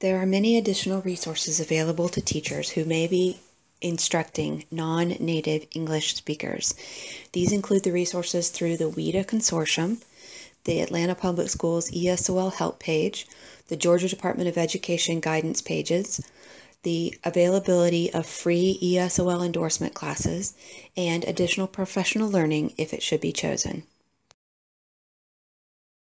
There are many additional resources available to teachers who may be instructing non native English speakers. These include the resources through the WIDA Consortium, the Atlanta Public Schools ESOL Help page, the Georgia Department of Education guidance pages, the availability of free ESOL endorsement classes, and additional professional learning if it should be chosen.